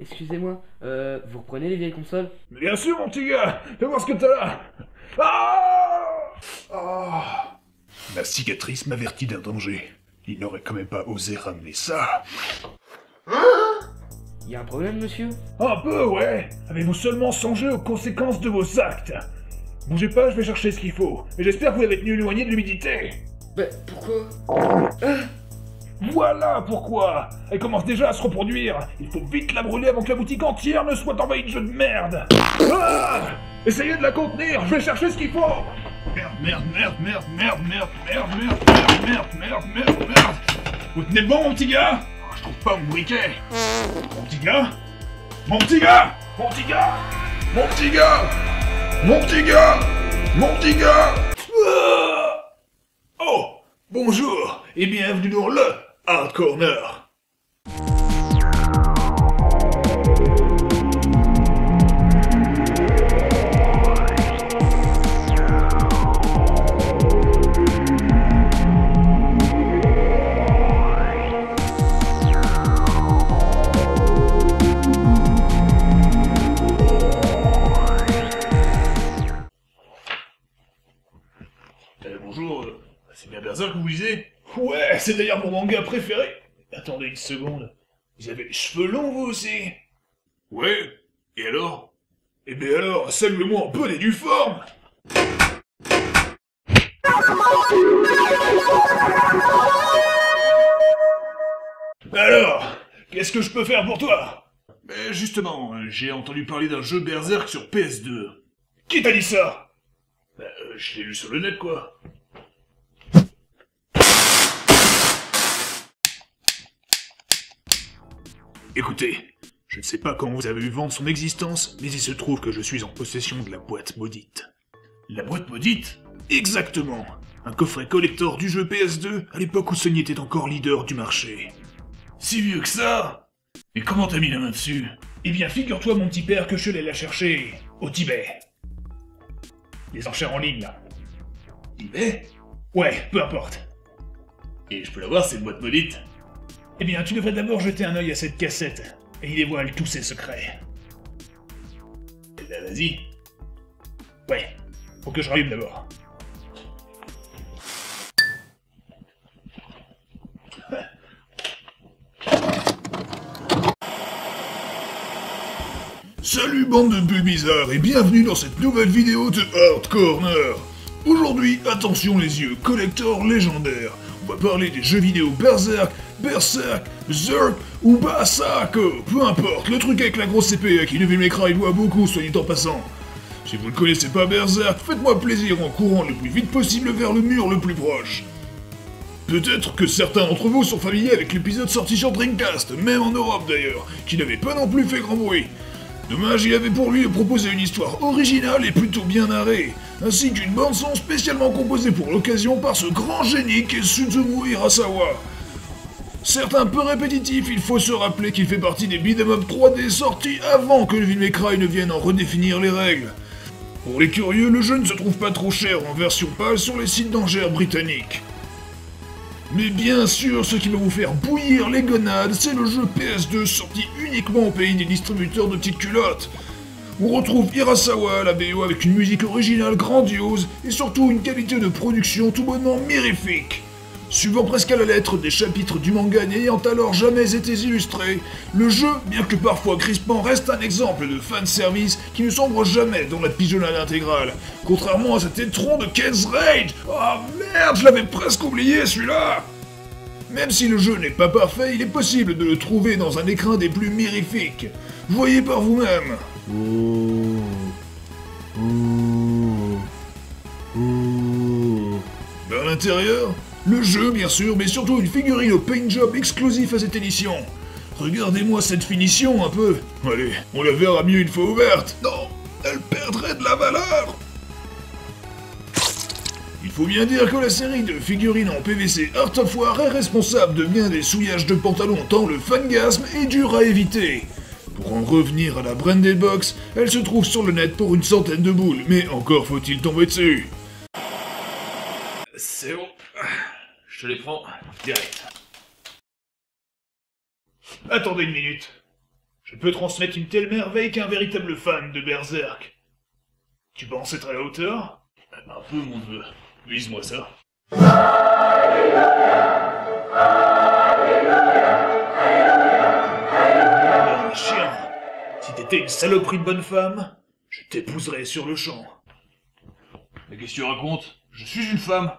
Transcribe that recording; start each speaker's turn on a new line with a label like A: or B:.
A: excusez-moi, euh, vous reprenez les vieilles consoles?
B: Mais bien sûr, mon petit gars Fais voir ce que t'as là Ah Ah Ma cicatrice m'avertit d'un danger. Il n'aurait quand même pas osé ramener ça.
A: Y a un problème, monsieur?
B: Un peu, ouais Avez-vous seulement songé aux conséquences de vos actes? Bougez pas, je vais chercher ce qu'il faut. Mais j'espère que vous avez tenu éloigné de l'humidité.
A: Bah, pourquoi?
B: Voilà pourquoi Elle commence déjà à se reproduire. Il faut vite la brûler avant que la boutique entière ne soit envahie de jeux de merde. Ah Essayez de la contenir, je vais chercher ce qu'il faut. Merde, merde, merde, merde, merde, merde, merde, merde, merde, merde, merde, merde, merde. Vous tenez bon, mon petit gars Oh, Je trouve pas mon briquet. Mon petit gars Mon petit gars Mon petit gars Mon petit gars Mon petit gars Mon petit gars Ah Oh Bonjour et bienvenue dans le Hard Corner. Euh, bonjour, euh, c'est bien Berserk que vous lisez? Ouais, c'est d'ailleurs mon manga préféré. Attendez une seconde. Vous avez les cheveux longs, vous aussi Ouais, et alors? Eh bien alors, salue-moi un peu des du forme Alors, qu'est-ce que je peux faire pour toi? Ben justement, j'ai entendu parler d'un jeu Berserk sur PS2. Qui t'a dit ça? Euh, je l'ai lu sur le net, quoi. Écoutez, je ne sais pas quand vous avez eu vent son existence, mais il se trouve que je suis en possession de la boîte maudite. La boîte maudite? Exactement Un coffret collector du jeu PS2 à l'époque où Sony était encore leader du marché. Si vieux que ça Mais comment t'as mis la main dessus? Eh bien, figure-toi, mon petit père, que je l'ai la chercher au Tibet. Les enchères en ligne, là. Tibet? Ouais, peu importe. Et je peux la voir, cette boîte maudite? Eh bien, tu devrais d'abord jeter un œil à cette cassette et y dévoile tous ses secrets. Eh vas-y. Ouais, faut que je rallume d'abord. Salut bande de bulles bizarres et bienvenue dans cette nouvelle vidéo de Hard Corner. Aujourd'hui, attention les yeux, collector légendaire. On va parler des jeux vidéo Berserk, Berserk, Zerk ou Basako. Peu importe, le truc avec la grosse épée à qui Devil May Cry voit beaucoup, dit en passant. Si vous ne connaissez pas Berserk, faites-moi plaisir en courant le plus vite possible vers le mur le plus proche. Peut-être que certains d'entre vous sont familiers avec l'épisode sorti sur Dreamcast, même en Europe d'ailleurs, qui n'avait pas non plus fait grand bruit. Dommage, il avait pour lui de proposer une histoire originale et plutôt bien narrée, ainsi qu'une bande-son spécialement composée pour l'occasion par ce grand génie qu'est Suzumu Hirasawa. Certes un peu répétitif, il faut se rappeler qu'il fait partie des beat'em up 3D sortis avant que May Cry ne vienne en redéfinir les règles. Pour les curieux, le jeu ne se trouve pas trop cher en version pâle sur les sites d'enchères britanniques. Mais bien sûr, ce qui va vous faire bouillir les gonades, c'est le jeu PS2 sorti uniquement au pays des distributeurs de petites culottes. On retrouve Hirasawa à la BO avec une musique originale grandiose et surtout une qualité de production tout bonnement mirifique. Suivant presque à la lettre des chapitres du manga n'ayant alors jamais été illustrés, le jeu, bien que parfois crispant, reste un exemple de fanservice qui ne sombre jamais dans la pigeonnade intégrale. Contrairement à cet étron de Ken's Rage Oh merde, je l'avais presque oublié celui-là Même si le jeu n'est pas parfait, il est possible de le trouver dans un écrin des plus mirifiques. Voyez par vous-même. Dans l'intérieur, le jeu bien sûr, mais surtout une figurine au paint job exclusif à cette édition. Regardez-moi cette finition un peu. Allez, on la verra mieux une fois ouverte. Non, elle perdrait de la valeur. Il faut bien dire que la série de figurines en PVC Art of War est responsable de bien des souillages de pantalons tant le fangasme est dur à éviter. Pour en revenir à la branded box, elle se trouve sur le net pour une centaine de boules, mais encore faut-il tomber dessus. C'est bon. Je te les prends direct. Attendez une minute. Je peux transmettre une telle merveille qu'un véritable fan de Berserk. Tu penses être à la hauteur? Un peu, mon neveu. Vise-moi ça. Chien Si t'étais une saloperie de bonne femme, je t'épouserais sur le champ.
C: Mais qu'est-ce que tu racontes Je suis une femme